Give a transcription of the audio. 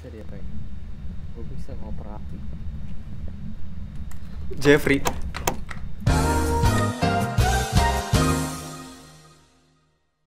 bisa dia kayak gue bisa ngoperasi. Jeffrey.